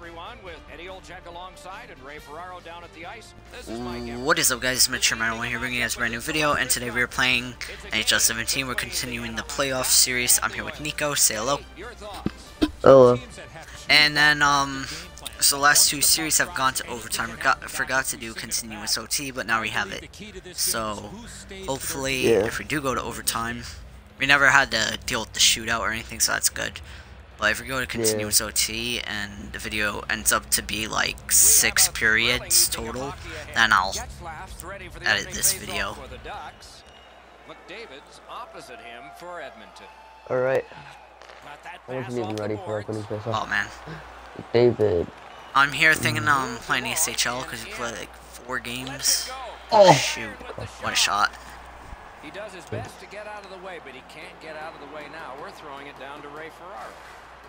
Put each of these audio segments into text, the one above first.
everyone, with Eddie Olczyk alongside and Ray Ferraro down at the ice. This is Mike What is up guys, it's Mitch One here bringing you guys a brand new video, and today we are playing NHL 17. We're continuing the playoff series. I'm here with Nico, say hello. Your? Hello. And then, um, so the last two series have gone to overtime. We got, forgot to do continuous OT, but now we have it. So, hopefully, Yeah. if we do go to overtime, we never had to deal with the shootout or anything, so that's good. But if we go to continuous OT and the video ends up to be like six periods total, then I'll Getzlaf's ready for the edit this video. for the Ducks. McDavid's opposite him for Edmonton. Alright. I wasn't even ready for boards. opening face Oh man. David. I'm here thinking I'm um playing the SHL because we play like four games. Oh. Shoot. What a shot. He does his best to get out of the way, but he can't get out of the way now. We're throwing it down to Ray Ferraro.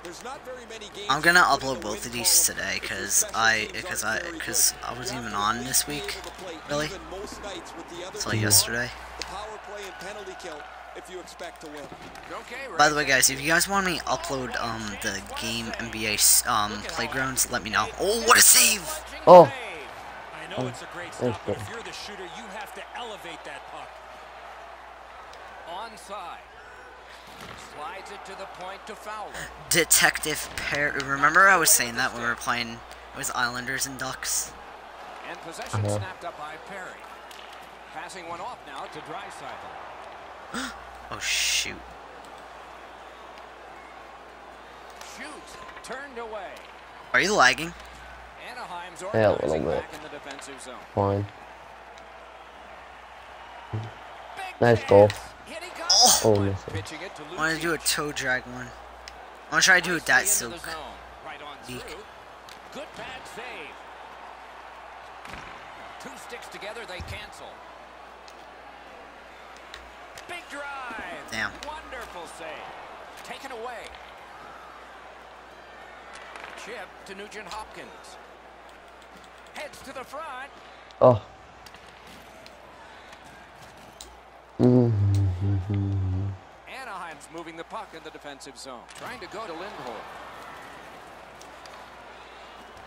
There's not very many games I'm gonna you put in upload both of these today because I because I because. I wasn't even on this week. able to play Really? even most nights with the other Until yesterday. The power play and penalty kill if you expect to win. Okay, Ray. By the way, guys, if you guys want me to upload um the game NBA um playgrounds, let me know. Oh, what a save! Oh. I know it's a great stop, but if you're the shooter, you have to elevate that puck. Onside. Detective Perry. Remember I was saying that when we were playing it was Islanders and Ducks. And possession Uh-huh. snapped up by Perry. Passing one off now to Draisaitl. Oh shoot. Shoots. Turned away. Are you lagging? Anaheim's Yeah, a little bit. back in the defensive zone. Fine. Big Nice goal. Chance. Here he comes. Oh. Missed it. Pitching it to I want to do a toe drag one. I want to try to do Nicely that into silk. the. Right on Deke. Good pad save. Two sticks together, they cancel. Big drive. Damn. Wonderful save. Taken away. Chip to Nugent Hopkins. Heads to the front. Oh. Anaheim's moving the puck in the defensive zone. Trying to go to Lindholm.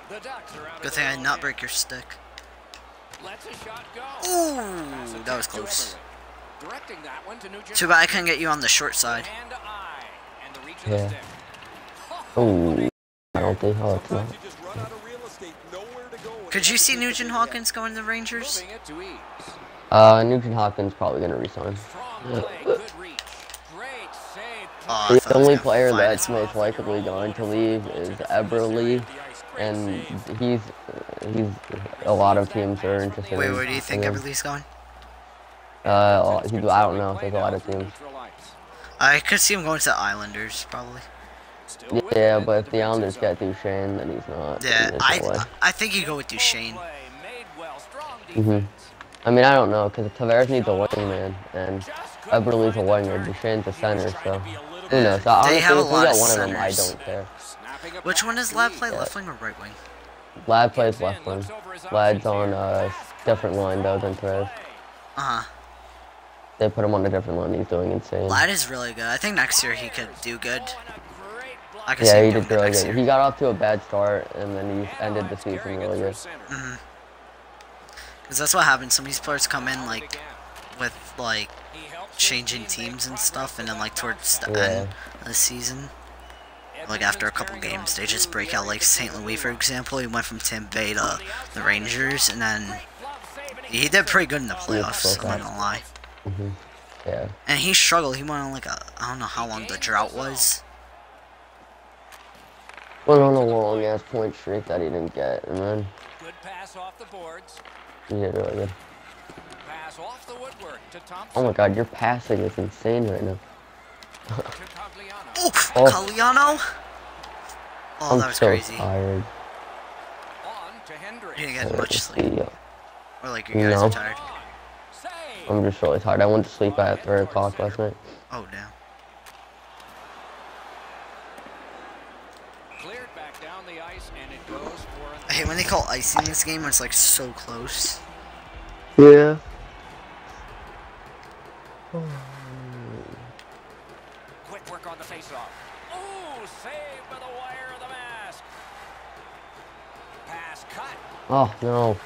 The Ducks are out Good thing I did not break your stick. Lets a shot go. Ooh, that was close. Directing that one to Nugent Too bad I couldn't get you on the short side. Hand to. And the reach Yeah. the stick. Oh. I don't think. It's Sometimes not. you just run out of real estate, nowhere to go. and Could you see pick Nugent Hopkins going to the Rangers? Moving it to ease. Uh, Nugent Hopkins probably gonna resign. Strong play. Good reach. Great save. Oh, The thought I was only player that's most likely going to leave is Eberle, and he's he's a lot of teams are interested Wait, where do you think. Eberle's going? Uh, he, I don't know. There's a lot of teams. I could see him going to the Islanders, probably. Yeah, but if the Islanders get Duchene, then he's not. Yeah, There's no way. I I think you go with Duchene. Mhm. I mean, I don't know, because Tavares needs a wingman, and Eberle's a winger, Duchene's a center, so who knows? So honestly, They have a lot of one of them, I don't care. Which one does Ladd play, Yeah. left wing or right wing? Ladd plays left wing. Ladd's on a different line though than Tavares. Uh huh. They put him on a different line. He's doing insane. Ladd is really good. I think next year he could do good. I could Yeah, he did really good. year. He got off to a bad start, and then he ended the season really good. Mhm. Because that's what happens. Some of these players come in like with like changing teams and stuff, and then like towards the Yeah. end of the season, like after a couple games, they just break out. Like St. Louis, for example, he went from Tampa Bay to the Rangers, and then he did pretty good in the playoffs. I'm not gonna lie. hmm Yeah. And he struggled. He went on like a I don't know how long the drought was. Went on a long ass point streak that he didn't get, and then Good pass off the boards. he did really good. Pass off the woodwork to Thompson. Oh my god, your passing is insane right now. To Cogliano. Oh. Cogliano! Oh, I'm that was so crazy. tired. On to Hendricks. You didn't get much sleep, Yeah. or like you guys No. are tired. I'm just really tired. I went to sleep at 3 o'clock last night. Oh damn. Cleared back down the ice, and it goes for I hate when they call icing this game when it's like so close. Yeah. Quick work on the faceoff. Ooh, saved by the wire of the mask. Oh no.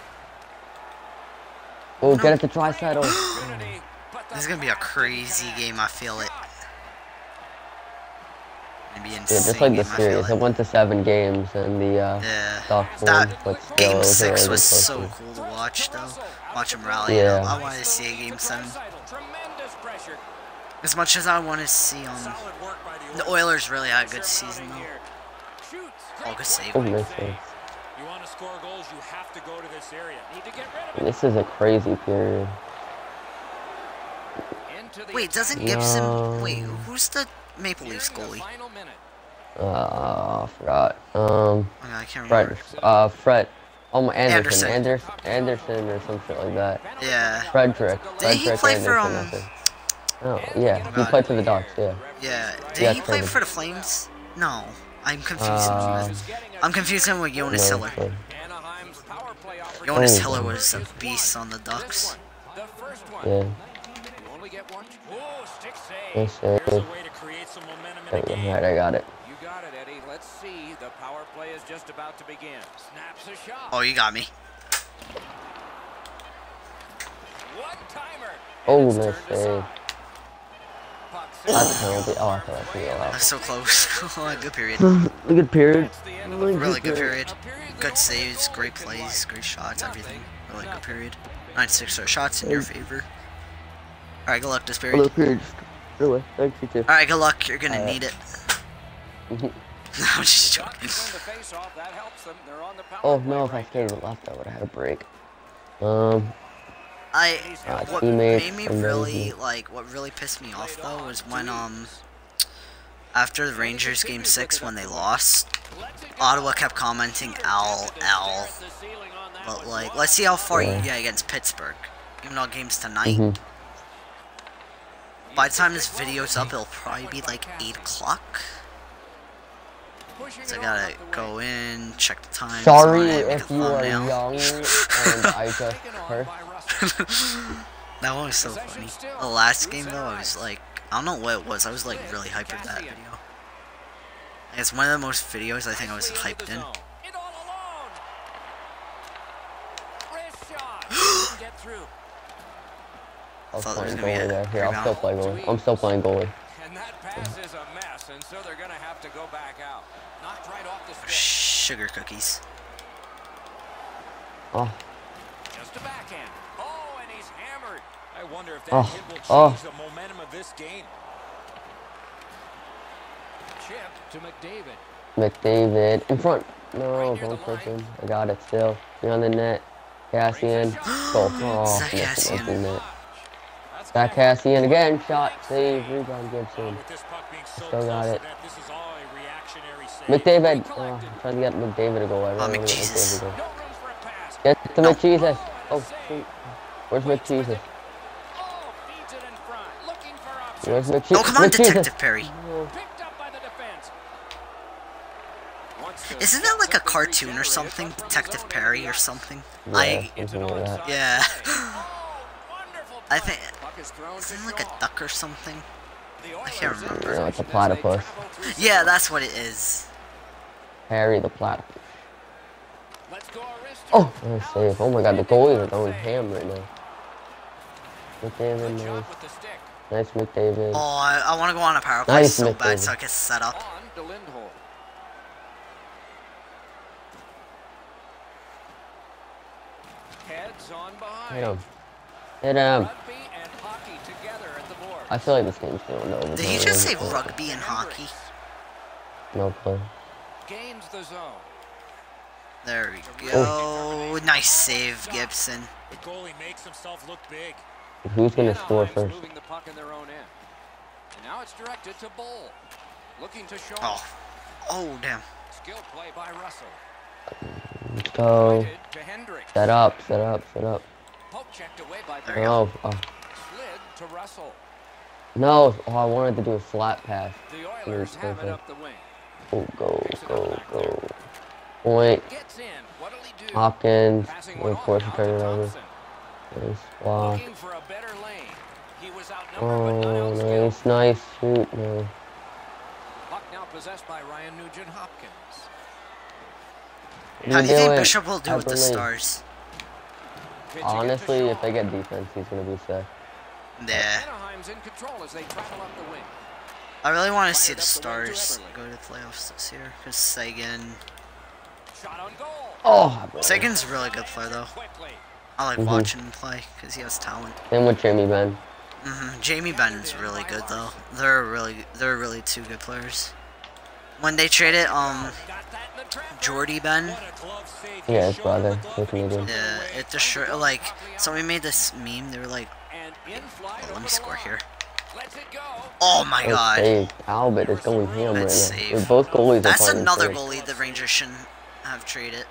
Oh, get it to Draisaitl. Opportunity, but the This is gonna be a crazy game. I feel it. Gonna Yeah, just like the game, I feel series. It it. went to seven games and the uh, Yeah. Ducks won, That but still, game six really was so cool to watch, though. Watch them rally. Yeah. I wanted to see a game seven. Tremendous pressure. As much as I want to see um Solid work by the the Oilers really had a good season though. Oh, good save. Oh, nice. You want to score goals, you have to go to this area. Need to get rid of it. This is a crazy period. Into the Wait, doesn't No. Gibson? Wait, who's the Maple Nearing Leafs goalie? final. Uh, I forgot. Um, Oh, I can't Fred. remember. Uh, Fred. Oh, my Andersen. Andersen. Andersen. Andersen or some shit like that. Yeah. Frederick. Did he play for, Andersen, I um, think. Oh, yeah. He played for the Ducks, yeah. Yeah. Did Yeah, he play for the Flames? No, I'm confusing. Uh, I'm confusing him with Jonas no, Hiller. but- Anaheim's power play opportunity. Jonas Oh. Hiller was a beast on the Ducks. The first one. Yeah. You only get one. Stick save. Nice Here's a save. way to create some momentum in There the we go. game. Alright, I got it. You got it, Eddie. Let's see. The power play is just about to begin. Snaps a shot. Oh, you got me. One timer. Oh, It's nice save. aside. Puck That's sent. penalty. Oh, I thought that was allowed. That's so close. oh, good period. Good period. That's the end of the Really good period. Period Good saves, great plays, great shots, everything. Really good period. Nine six shots in your favor. Alright, good luck this period. period. Anyway, thanks you too. Alright, good luck. You're gonna need it. No, I'm just joking. Ducks win the face-off. That helps them. They're on the power Oh no, if I right stayed left, I would have had a break. Um, I Uh, what made me and really like what really pissed me off though was when um after the Rangers game six when they lost, Ottawa kept commenting L L, but like let's see how far you get against Pittsburgh. Even though games tonight. mhm. By the time this video's up, it'll probably be like eight o'clock. So I gotta go in, check the time. sorry make if a you are thumbnail. young and I just cursed. That one was so funny. The last game though, I was like, I don't know what it was. I was like really hyped for that video. It's one of the most videos I think I was hyped in. It all alone. Wrist shot. Get through. I was Thought there was gonna be goalie there. Here, I'll still play goalie. I'm still playing goalie. And that pass is a mess, and so they're going to have to go back out. Knocked right off the stick. Sugar cookies. Oh, Just a backhand. Wonder if that Oh, hit will oh. change oh. the momentum of this game. Chip to McDavid. McDavid in front. No, don't push him. I got it still. Beyond the net. Kassian. Goal. Oh, Zack missed it, Kassian. the net. That's Back Kassian again. Shot. Save. Rebound Gibson. Oh, with this puck being so Still got it. this is all a reactionary save. McDavid. Oh, I'm trying to get McDavid a goal. I really Oh, want to get McJesus. McDavid a goal. No room for a pass. Get to No. McJesus. Oh, shoot. Where's McJesus? Oh, feeds it in front. Looking for options. Where's McJesus? Oh come on, McJesus. Detective Perry. Picked up by the defense. Wants to Isn't that like a cartoon or something? Detective. Perry or something? Yeah, oh, I like yeah. Oh, I think is thrown to isn't it like a duck or something? The I can't remember. Yeah, it's a possession as they platypus. Yeah, that's what it is. Harry the platypus. Let's go, Aristo. Oh. Oh my god, the goalies are going ham right now. McDavid, Good nice. job with the stick. Nice McDavid. Oh, I, I want to go on a power play Nice, so bad so I can set up. On to Lindholm. Heads on behind. Hit him. Hit him. Rugby and hockey together at the board. I feel like this game's going over. Did he just say rugby and hockey? No clue. Gains the zone. There we go. Nice save, Gibson. The goalie makes himself look big. Who's gonna score first? the puck in their own end. And now it's directed to Bull. Looking to Shaw. Oh. Oh, damn. Skill play by Russell. Let's go. Pointed to Hendricks. Set up, set up, set up. Poke checked away by There we Bull. Oh, oh. Slid to Russell. No, oh, I wanted to do a flat pass. The Oilers have it up the wing. Oh, go, go, go. Point. Gets in. What'll he do? Hopkins. Passing one of off course, turn it to over. Thompson. Nice block. For a better lane. He was outnumbered Oh, but Niles Gill. nice, nice shoot. No. Puck now possessed by Ryan Nugent Hopkins. How do you you think? Bishop will do with the Eberle? stars? Honestly, if they get defense, he's gonna be sick. Yeah. Anaheim's in control as they travel up the wing. I really want to see the up the wing to stars go to the playoffs this year. Because Seguin. Shot on goal. Oh, Seguin's a really good player, though. I like Mhm. watching him play because he has talent. Same with Jamie Benn. hmm Jamie Benn's really good, though. They're really, they're really two good players. When they traded um Got that in the trap. Jordie Benn, What a glove save. Yeah, his brother. the glove He's Canadian. reach yeah, it sure like somebody made this meme. They were like, oh, let me score here. Lets it go. Oh my Good god, save. Albert is going ham right now. Both goalies that's another goalie the Rangers shouldn't have traded.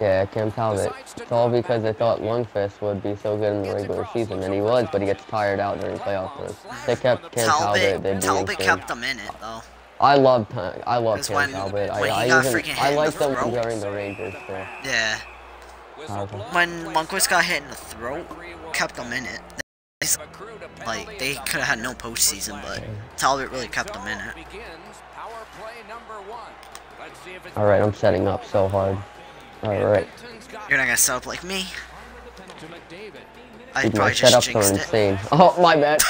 Yeah, Cam Talbot. It's all because they thought Lundqvist would be so good in the regular season, and he was, but he gets tired out during playoff runs. They kept Cam Talbot. Talbot, They'd be Talbot kept them in it though. I love Ta- I love Cam when- Talbot. I, when he I got even I in the liked them throat. during the Rangers. So. Yeah, Whistle Okay. when Play Lundqvist got hit in the throat, kept them in it. accrue to Like they could have had no postseason, but Talbot really kept them in it. begins power play number one. Let's see if it's All right, I'm setting up so hard. All right, Edmonton's got You're not gonna set up like me. to McDavid. I Dude, my probably just setups are jinxed it. insane. Oh my bad.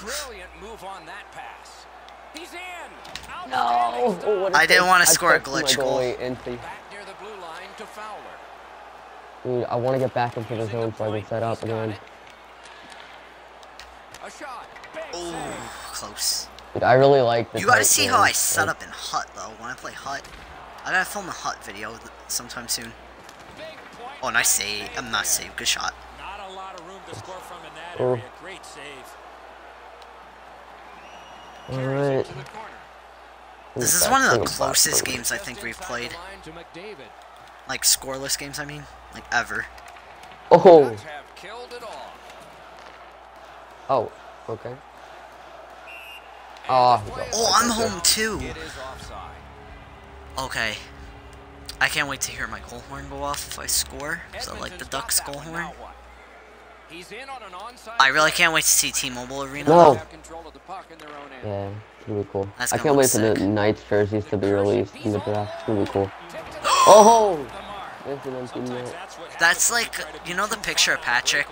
Brilliant move on that pass. He's in. No. Outstanding stop. Oh, what a I didn't wanna score a touched my glitch goal. goalie into- Back near the blue line to Fowler. Dude, I want to get back into the zone so I can set up again. A shot. Big Ooh, close. Dude, I really like the. You gotta tight see how I set up in Hut though. When I play Hut, I gotta film a Hut video sometime soon. Oh, nice save. I'm not save. Good shot. Not a lot of room to score from in that area. Great save. All Carries it right. to the corner. This is one of the the closest games I think we've played. inside the line to McDavid. Like scoreless games, I mean, like ever. Oh. Ducks have killed it all. Oh. Okay. Oh. Oh, I'm home too. It is offside. Okay. I can't wait to hear my goal horn go off if I score. So like the Ducks that goal horn. He's in on an onside I really can't wait to see T-Mobile Arena. No. They have control of the puck in their own end. Yeah, it's gonna be cool. That's I can't look wait for the. Knights jerseys to be released in the draft. It's gonna be cool. Oh! the mark. There's an empty Sometimes net. that's what That's happens when like, you know the picture of far on a Patrick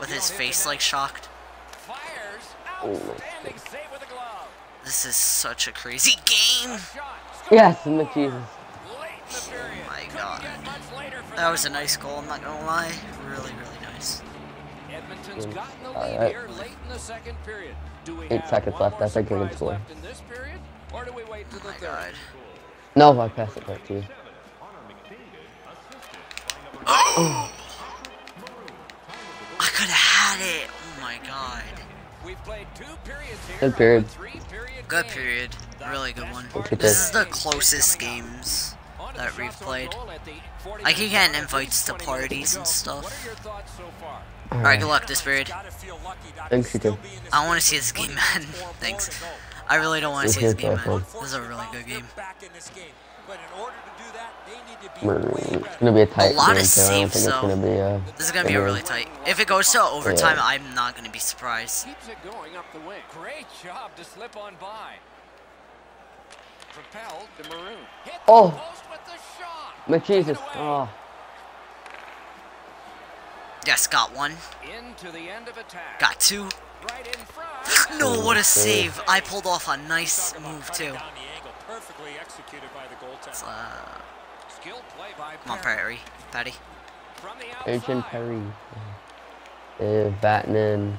with his face like shocked? Oh, my Outstanding save with a glove. This is such a crazy game. A shot. Yes, McJesus. In the period. Oh my God. get much later for That was a nice goal, I'm not gonna lie. Really, really nice. Edmonton's Mm. gotten the lead right. here late in the second period. Do we Eight have seconds left. That's a good surprise score. left in this period, or do we wait till Oh the my third? god. No, I pass it back to you. Oh! I could have had it. Oh my god. We've played two periods here. Good period. three-period Good game. period. Really good one. Look at This this. is the closest games that we've played. goal at the 40 I keep minute getting invites to parties and stuff. What are your thoughts so far? Alright, good luck this period. Gotta feel lucky not Thanks, to you still too. be in this I wanna see this game 24 end. more Thanks. I really don't want to see this game Here's end. my This is a really good game. It's gonna be a tight A lot of game. I don't think saves, it's though. gonna be uh. This is gonna be a really tight. If it goes to overtime, Yeah. I'm not gonna be surprised. Keeps it going up the wing. Great job to slip on by. Propelled to Maroon. Hit the Oh. post with the shot. McJesus. Away. Oh. Yes, got one. Into the end of attack. Got two. Right in front. No, what a Oh, save. I pulled off a nice move, too. down the angle. Perfectly executed by the goaltender. Uh, play by come on, Perry. Perry. Patty. From the outside. Agent Perry. Uh, Vatanen.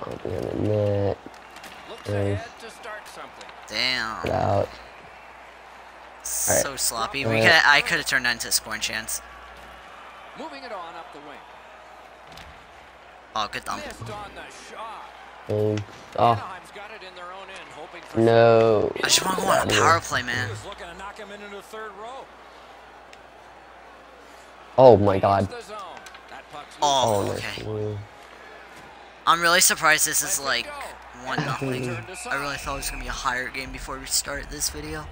Oh, behind the net. Looks ahead to start something. Get Damn. out. So sloppy. We Alright. could. I could have turned that into a scoring chance. Moving it on up the wing. Oh, good dump. Missed on the shot. Thanks. Oh, Anaheim's got it in their own end, hoping for no. I just want to go on a power play, man. was looking to knock him into the third row. Oh my god. The zone. That puck's Oh, Oh, loose. nice. okay. I'm really surprised this is like one nothing. I really thought it was gonna be a higher game before we started this video.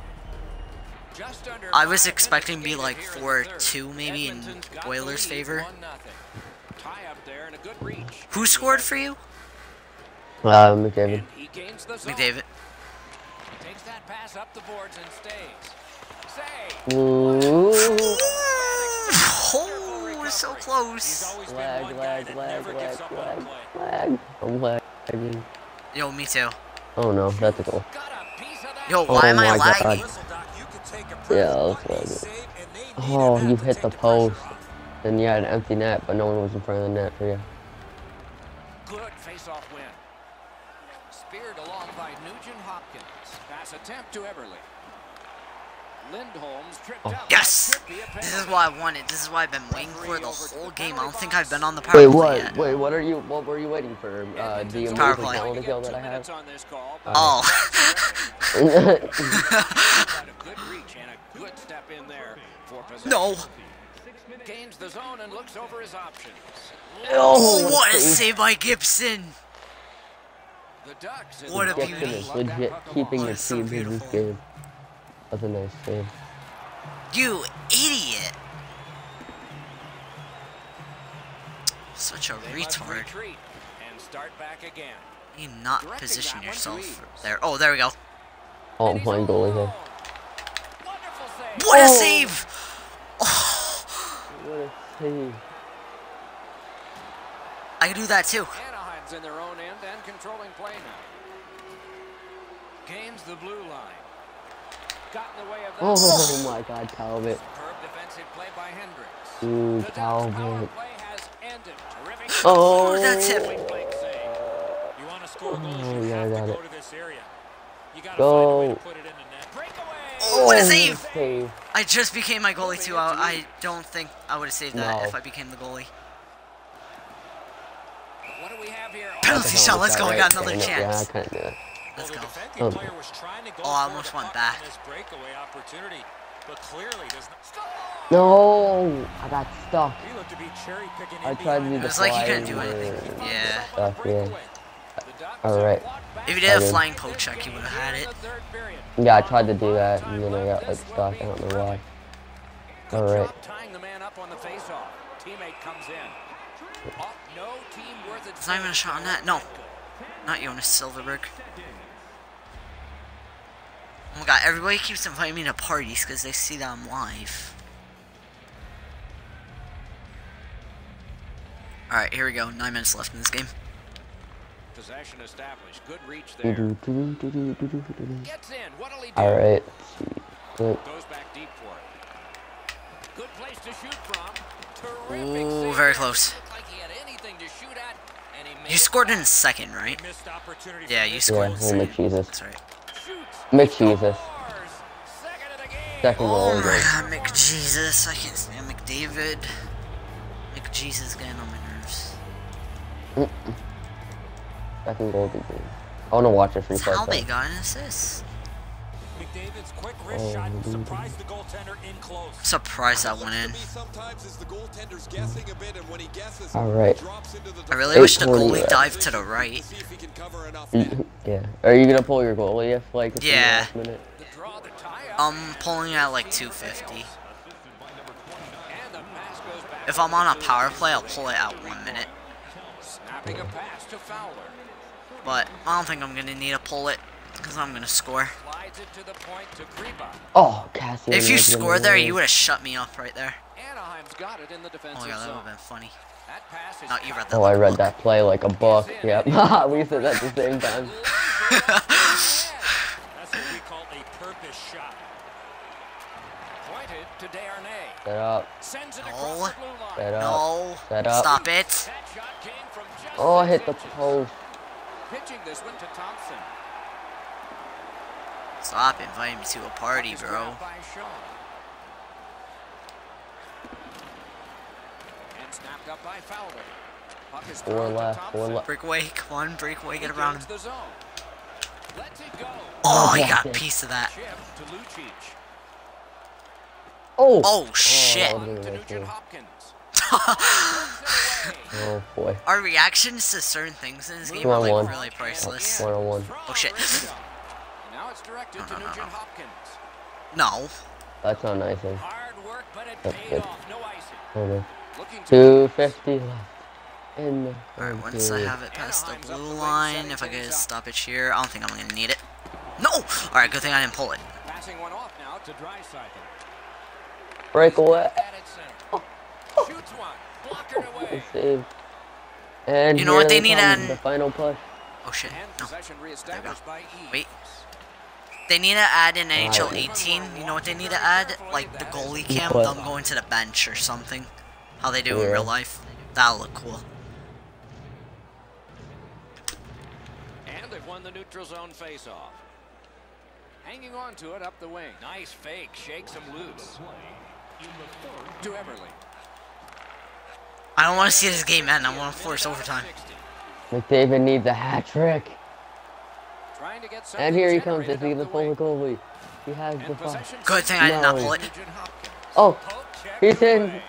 I was expecting to be like skated here in four the third. two maybe in Edmonton's got the Oilers' lead, favor. 1-0. Tie up there and a good reach. Who scored for you? Uh, McDavid. And he gains the zone. McDavid. Takes that pass up the boards and stays. Save. Ooh. Oh, so close. always Lag, lag, lag, lag, gives up on a lag, lag. I'm lagging. Yo, me too. Oh no, that's a goal. Got a piece of that. Yo, Oh why am I my God. lagging? You could take a Yeah, pretty that was lagging. save, and they needed Oh, you hit the post. off. Then you had an empty net, but no one was in front of the net for you. Good face-off win. Speared along by Nugent Hopkins. Pass attempt to Eberle. Lindholm's tripped Oh. up. Yes! That could be a This is penalty. what I wanted. This is what I've been waiting for the whole game. I don't think I've been on the power Wait, what? yet. Wait, what are you? What were you waiting for? Uh, the Power play. penalty kill that I have. on call, but Oh. Good reach and a good step in there for. No. Gains the zone and looks over his options. Oh, what a save by Gibson. The Ducks. What a Gibson beauty. is legit keeping Oh, the it's so team in this game. That's a nice save. You idiot. Such a They retard. and start back again. You not Directing position that one to yourself there. Oh, there we go. Oh, I'm playing goalie here. alone. Wonderful save. What a Oh. save! What a save. I can do that too. Anaheim's in their own end and controlling play now. Gains the blue line. Got in the way of that. Oh my god, Talbot. Superb defensive play by Hendricks. Dude, The Talbot. play has ended. Terrific. Oh, oh that's it. Point blank save. You want to score goals, Oh, you yeah, I have to got go it. to this area. You got to Go. find a way to put it in the net. Breakaway. Oh, what a Oh, save! save. I just became my goalie too. I, I don't think I would have saved that No. if I became the goalie. What do we have here? Penalty shot, let's go, that we got right another there? Yeah, I chance. can't do it. Let's well, go. the Oh. was trying to go Oh, I almost went back. breakaway opportunity, but clearly does not. No, I got stuck. He looked to be cherry picking. I tried to do It the was like you couldn't do anything. Yeah. Stuff, yeah. Alright. are blocked back If you did a Okay. flying poke check, you would have had it. the third period. Yeah, I tried to do that, and then I got like stuck. I don't know why. Alright. job tying the man up on the faceoff. Teammate comes in. Oh, no team worth its There's not even a shot on that. No. Not Jonas Silfverberg. Oh my god, everybody keeps inviting me to parties because they see that I'm live. Alright, here we go. Nine minutes left in this game. Possession established. Good reach there. Alright. Gets in. What'll he do? Let's see. Good. Goes back deep for it. Good place to shoot from. Terrific Ooh, very close. Looked like he had anything to shoot at, and he made You scored in second, right? Yeah, you scored Yeah, in oh second. McJesus. That's right. McJesus. Second of the game. Second goal. Oh my the god, McJesus. I can't stand McDavid. McJesus getting on my nerves. Second goal of the game. I want to watch this replay. Talbot though. got an assist. McDavid's quick oh, wrist Oh, shot dude. surprised the goaltender in close. Surprised that went in. Sometimes is the goaltender's guessing a bit, and when he guesses, All right. drops into the I really wish the goalie left. dived to the right. to see if he can cover enough mm-hmm. yeah. Are you gonna pull your goalie if like it's in the Yeah. minute? The draw, the tie-up. I'm pulling at like 250. And the pass goes back. If I'm on a power play, I'll pull it at one minute. Snapping a pass to Fowler. But I don't think I'm gonna need to pull it because I'm gonna score. Slides it to the point to Kripa. Oh, Kassian. If you was scored there, you would have shut me up right there. Anaheim's got it in the Oh defensive my god, that would have been funny. That pass is No, you read that. Oh, like I a read book. that play like a book. Yep. we said that at the same time. That's what we call a purpose shot. Pointed to Darnay. Set up. Sends it No. the blue line. Set up. No. Set up. Stop it. That shot came from just Oh, I hit the inches. post. Pitching this one to Thompson. Stop inviting me to a party, bro. grabbed by Shaw. And snapped up by Fowler. Puck is Four left, four left. Breakaway, come on, breakaway, get around him. the zone. Lets it go. Oh, he got a piece of that. Chip to Lucic. Oh. Oh, oh shit. that would've To been a nice Nugent move. Hopkins. Puts it away. Oh boy. Our reactions to certain things in this game One are on like one. really priceless. One on one. Oh, shit. And now it's directed No, to no, no, Nugent no. Hopkins. No. That's not nice. eh? Hard work, but it That's paid good. off. No icing. Oh no. Looking to 250 left. In the Alright, once I have it past the Anaheim's up blue line, setting if I get a things up. stoppage here, I don't think I'm gonna need it. No! Alright, good thing I didn't pull it. passing one off now to Draisaitl. Breakaway. At its center. Shoots one. Blockered away. Save. And You know what they need come, on- The final push. Oh shit. No. possession reestablished by Eaves. Wait. They need to add in NHL 18. You know what they need to add? Like the goalie cam, What? them going to the bench or something. How they do in real life. That'll look cool. And they've won the neutral zone faceoff. Hanging on to it up the wing. Nice fake. Shakes him loose. To Eberle. I don't want to see this game end. I want to force overtime. 60. McDavid needs a hat trick. Trying to get And here he comes. Is generated he up the the pull the goalie? He has the And puck. Good thing I did not No. pull it. Nugent Oh, he's in.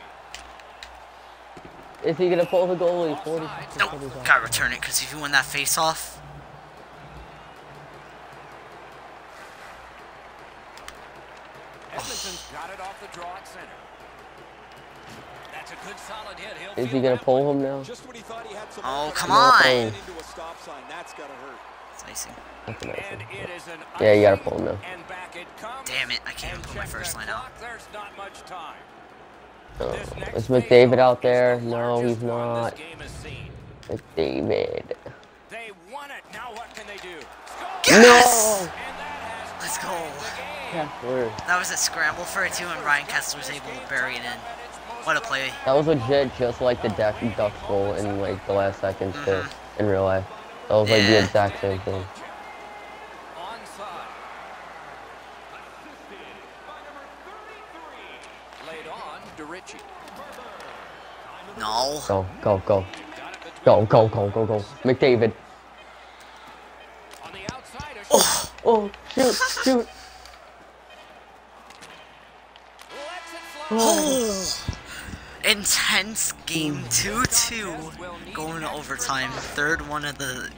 Is he gonna pull the goalie? 40 Nope. Gotta return it because if you win that face off, Edmonton's got it off the draw at center. That's a good solid hit. He'll Is he gonna pull him now? Just when he thought he had some Oh, come on. ran into a stop sign. That's gotta hurt. It's icing. That's a nice And it is an Yeah, you gotta pull him now. And back it comes. Damn it, I can't And put my first line out. clock, There's not much time. Oh, is McDavid out there? No, he's not. This game. McDavid. They won it. Now what can they do? Yes! No! And that has Let's go. the game. Kesler. That was a scramble for it too, and Ryan Kesler was able to bury it in. What a play. That was legit, just like the Duck Ducks goal in like the last seconds too, mm-hmm. in real life. That was like the exact same thing. Onside. Laid on to Ritchie. No. Go, go, go, Got it go, go, go, go, go. McDavid. on the outside. A shot. Oh, shoot, shoot. Lets it fly. Oh. Intense game 2-2. Going to overtime. Third one of the...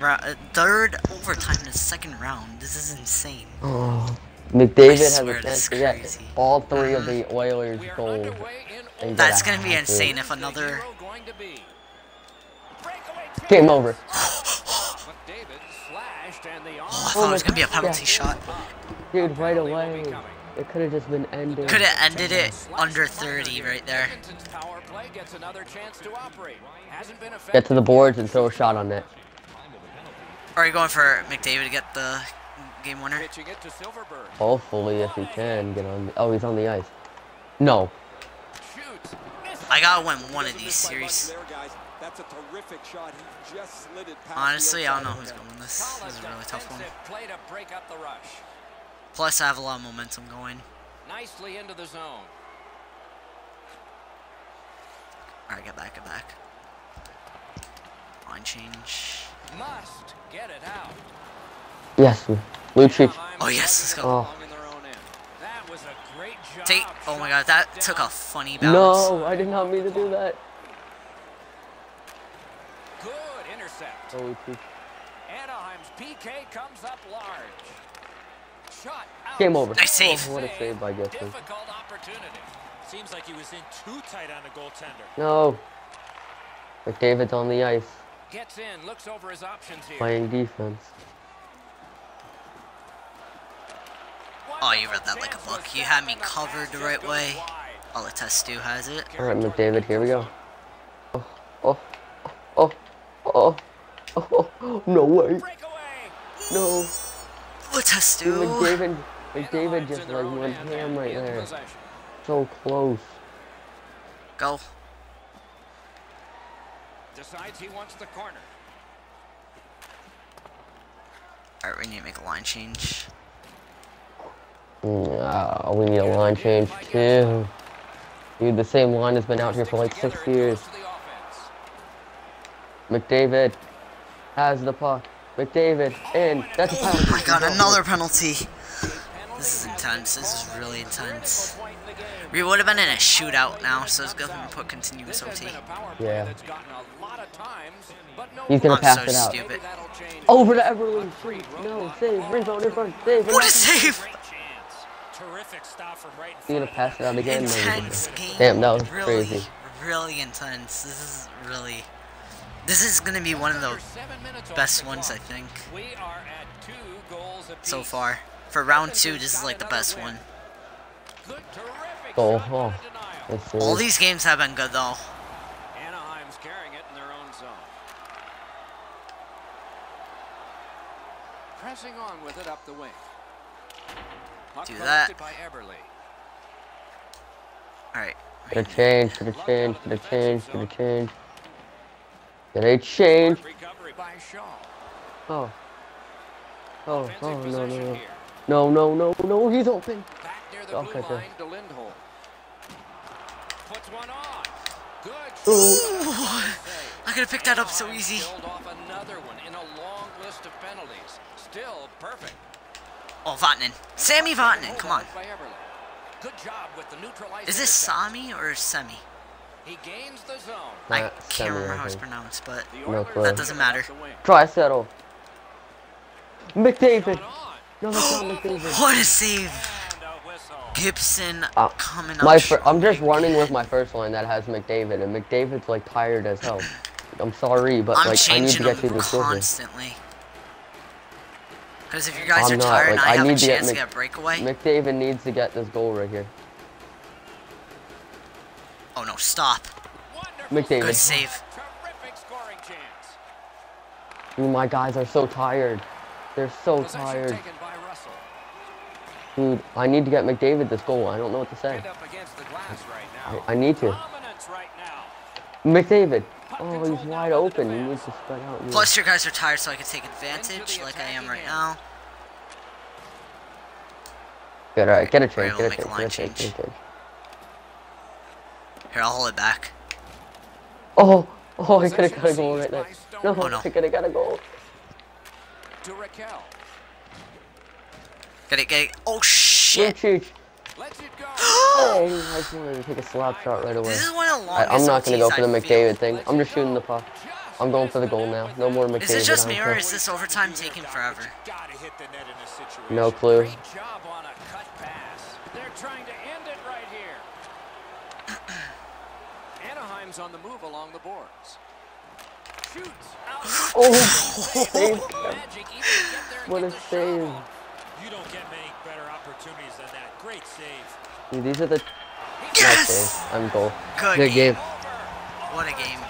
uh, Third overtime in the second round. This is insane. Oh. McDavid has swear a chance to get all three of the Oilers We goals. underway in And get That's gonna be insane if another... Zero going to be. Breakaway chance. Game over. McDavid slashed and Oh, I thought it was gonna be a Yeah. penalty shot. Dude, right away. It could have just been ended. Could have ended it under 30 right there. Edmonton's power play gets another chance to operate. Hasn't been Get to the boards and throw a shot on net. Are you going for McDavid to get the game winner? It to. Hopefully, if he can get on. Oh, he's on the ice. No. I gotta win one of these miss by much series. There, guys. That's a terrific shot. He just slid it past the Honestly, I don't know who's the going net. this. This is a really tough one. Plus, I have a lot of momentum going. Nicely into the zone. Alright, get back, get back. Line change. Must get it out. Yes, Lucic. Anaheim Oh, yes, let's go. Oh. along in their own end. That was a great job. Take. Oh my god, that took a funny bounce. No, I did not mean to do that. Good intercept. Oh, Lucic. Anaheim's PK comes up large. Shot out. Game over. Nice save. Oh, what a save by Gibson. Difficult opportunity. Seems like he was in too tight on the goaltender. No. McDavid's on the ice, Gets in, looks over his options here. playing defense. Oh, you read that like a book. You had me covered the right way. Oh, the test do has it. All right, McDavid, here we go. Oh, oh, oh, oh, oh, oh, oh, oh no way. No. The test Dude, do. McDavid, McDavid Anaheim's just like own went end ham right there. possession. So close. Go. Decides he wants the corner. Alright, we need to make a line change. Mm, ah, we need a line change too. Dude, the same line has been out here for like six years. goes to the offense. McDavid has the puck. McDavid in. That's a Oh penalty. my god, another penalty. This is intense. This is really intense. Point in the game. We would have been in a shootout now, so it's gonna put continuous This has OT. been a power play Yeah. that's gotten a lot of times, but no He's gonna I'm pass so it out. stupid. Maybe that'll change. Over to Eberle. No, save. Ring zone in front. Save. What a save! Great chance. Terrific stop from right He's gonna pass it out again. Intense game. Damn, that was really, crazy. really intense. This is really. This is gonna be one of the Under seven minutes off best ones, I think, We are at two goals so far. For round two, this is like the best one. Good, terrific Goal. Oh. but a denial. That's All these games have been good though. Anaheim's carrying it in their own zone. Pressing on with it up the wing. Puck Do that. Alright. Get a change, get a change, get a change, get a change. Get a change. By Shaw. Oh. Oh, oh, no, no, no. No, no, no, no, he's open. Back near the oh, Okay, blue line to Lindholm. Puts one on. Good. Ooh. I could have picked that up so easy. off another one in a long list of penalties. Still perfect. Oh, Vatanen. Sammy Vatanen, come on. Good job with the neutralized Is this. Sami or Semi? He gains the zone. I can't Semi, remember how it's pronounced, but No That doesn't get it up matter. Draisaitl. McDavid. Shot on. No, McDavid. what a save! And a whistle. Gibson Uh, coming up. My fir- short. I'm just running with my first line that has McDavid, and McDavid's like tired as hell. I'm sorry, but I'm like I need to get through them this score. constantly. Because if you guys I'm are not, tired like, and I, I have a need to get chance to get a breakaway. McDavid needs to get this goal right here. Oh no, stop. McDavid. Good save. Terrific scoring chance. Dude, my guys are so tired. They're so tired. taken by Russell. Dude, I need to get McDavid this goal. I don't know what to say. Pinned up against the glass right. I, I need to. Right. McDavid. Oh, he's wide open. He needs to spread out. Plus, your guys are tired, so I can take advantage, like I am right now. Good, alright, get a We're change, able get a make a change, line get a change, change. get a change. Here, I'll hold it back. Oh, oh, I could have Possession got a goal right seized there. by No, Oh, no. I could have got a goal. To Rakell. Get it, get it. Oh shit! Lucic. Lets go. Oh, I just wanted to take a slap shot right away. This is one of the I, longest I'm not gonna go for the McDavid thing. I'm just shooting the puck. I'm going for the goal now. No more McDavid. Is it just me or is this overtime taking forever? Gotta hit the net in. No clue. Great job on a cut pass. They're trying to end it right here. Anaheim's on the move along the boards. Shoots. Out. Oh, Save. save. Magic even to get there and What a the save. You don't get many better opportunities than that. Great save. Dude, these are the. Yes! Okay, I'm goal. Good, Good game. game. What a game.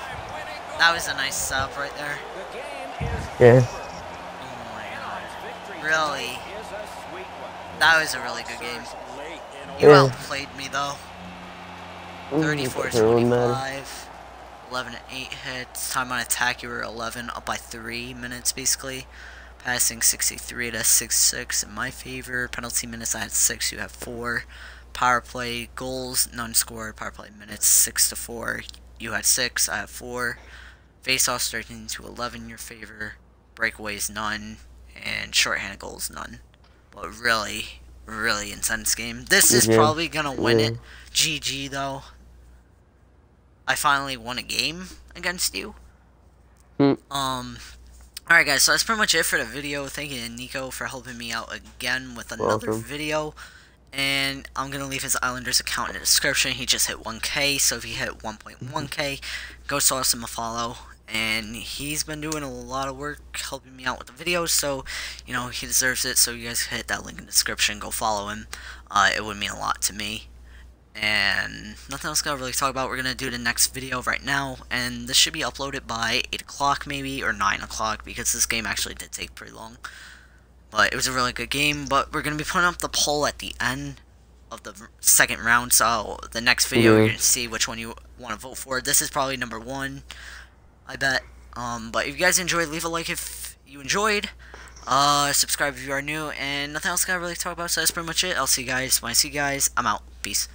That was a nice sub right there. The Yeah. Oh my god. Anaheim's victory Really? tonight is a sweet one. That was a really good game. Late and You Yeah. outplayed me though. Mm, 34 it doesn't really matter. 25. 11 and 8 hits. Time on attack, you were 11, up by 3 minutes basically. Passing 63 to 66 in my favor. Penalty minutes, I had 6, you have 4. Power play goals, none scored. Power play minutes, 6 to 4. You had 6, I have 4. Face offs 13 to 11 in your favor. Breakaways, none. And shorthanded goals, none. But really, really intense game. This is probably gonna win Yeah. it. GG though. I finally won a game against you. Hmm. Um. Alright guys, so that's pretty much it for the video. Thank you to Nico for helping me out again with another Welcome. video. And I'm gonna leave his Islanders account in the description. He just hit 1k, so if he hit 1.1k, go toss him a follow. And he's been doing a lot of work helping me out with the videos, so you know he deserves it. So you guys hit that link in the description, go follow him. Uh, it would mean a lot to me. And nothing else to really talk about. We're gonna do the next video right now, and this should be uploaded by 8 o'clock maybe or 9 o'clock because this game actually did take pretty long. But it was a really good game. But we're gonna be putting up the poll at the end of the second round. So the next video you're Mhm. gonna see which one you want to vote for. This is probably number one, I bet. Um, but if you guys enjoyed, leave a like if you enjoyed. Uh, subscribe if you are new, and nothing else I gotta really talk about. So that's pretty much it. I'll see you guys when I see you guys. I'm out. Peace.